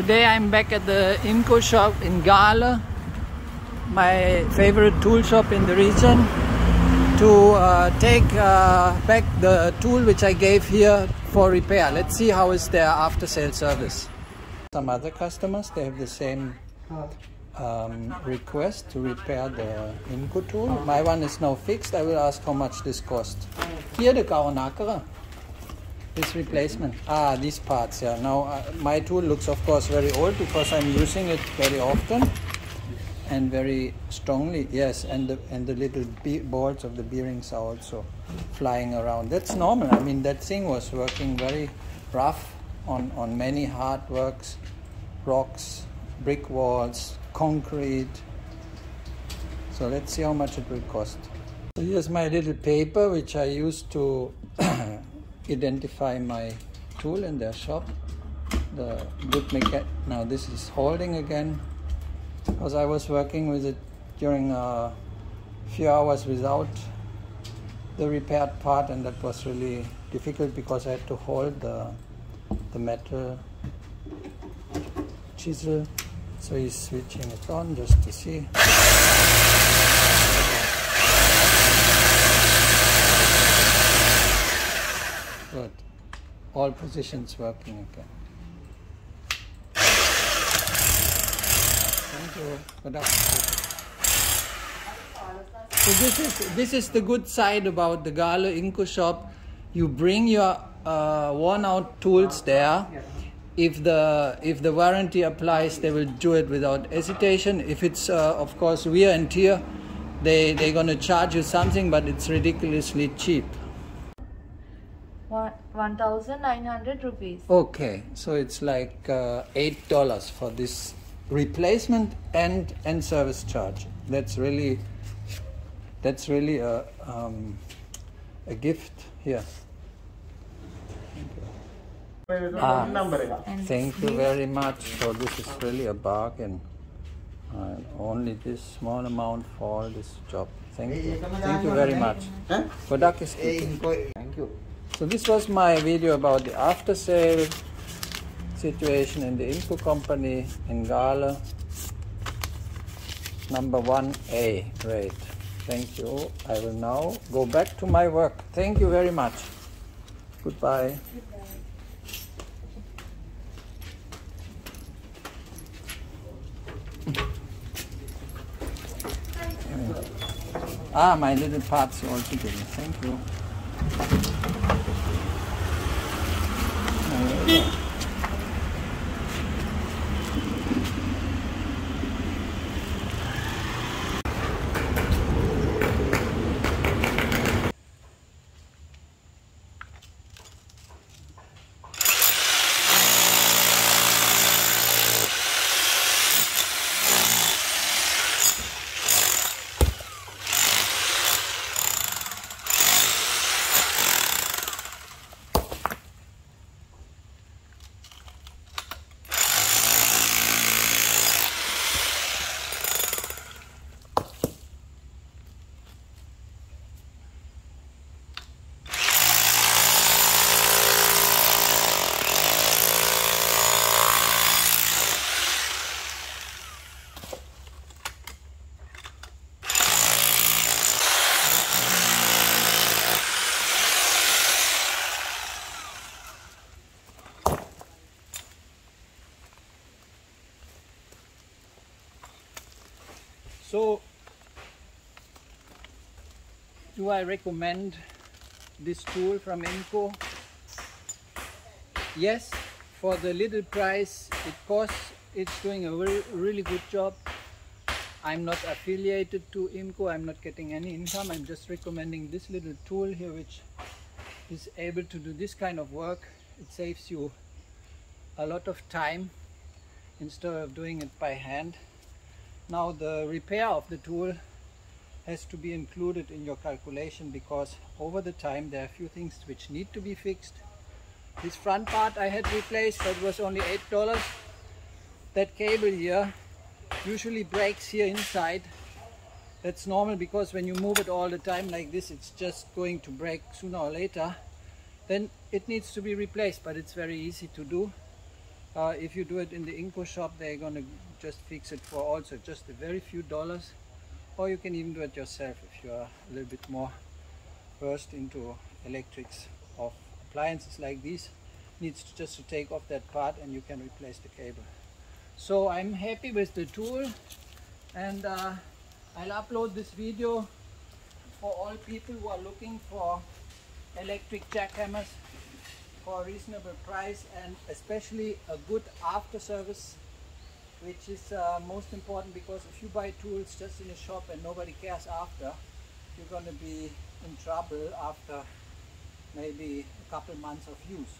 Today I'm back at the INGCO shop in Galle, my favorite tool shop in the region, to uh, take uh, back the tool which I gave here for repair. Let's see how is their after sale service. Some other customers, they have the same um, request to repair the INGCO tool. My one is now fixed. I will ask how much this cost. Here the Karonakara. This replacement. Ah, these parts, yeah. Now, uh, my tool looks, of course, very old because I'm using it very often and very strongly. Yes, and the, and the little boards of the bearings are also flying around. That's normal. I mean, that thing was working very rough on, on many hard works, rocks, brick walls, concrete. So let's see how much it will cost. So here's my little paper which I used to identify my tool in their shop. The good mechan now this is holding again because I was working with it during a few hours without the repaired part and that was really difficult because I had to hold the, the metal chisel so he's switching it on just to see Good. All positions working again. Thank you. Good So this is this is the good side about the Galle INGCO shop. You bring your uh, worn out tools there. If the if the warranty applies, they will do it without hesitation. If it's uh, of course wear and tear, they they're gonna charge you something, but it's ridiculously cheap. 1900 rupees. Okay, so it's like uh, eight dollars for this replacement and and service charge. That's really that's really a um, a gift here. Ah, thank you very much. So this is really a bargain. Uh, only this small amount for this job. Thank you. Thank you very much. Kodak is Thank you. So this was my video about the after sale situation in the INGCO company in Galle. Number 1A. Great. Thank you. I will now go back to my work. Thank you very much. Goodbye. Ah, my little parts all together. Thank you. Thank you. So, do I recommend this tool from INGCO? Yes, for the little price it costs, it's doing a very, really good job. I'm not affiliated to INGCO, I'm not getting any income, I'm just recommending this little tool here which is able to do this kind of work. It saves you a lot of time instead of doing it by hand. Now the repair of the tool has to be included in your calculation because over the time there are a few things which need to be fixed. This front part I had replaced that was only $8. That cable here usually breaks here inside. That's normal because when you move it all the time like this it's just going to break sooner or later. Then it needs to be replaced but it's very easy to do. Uh, if you do it in the INGCO shop, they're gonna just fix it for also just a very few dollars. Or you can even do it yourself if you're a little bit more versed into electrics of appliances like these. Needs to just to take off that part and you can replace the cable. So I'm happy with the tool and uh, I'll upload this video for all people who are looking for electric jackhammers for a reasonable price and especially a good after service which is uh, most important because if you buy tools just in a shop and nobody cares after you're going to be in trouble after maybe a couple months of use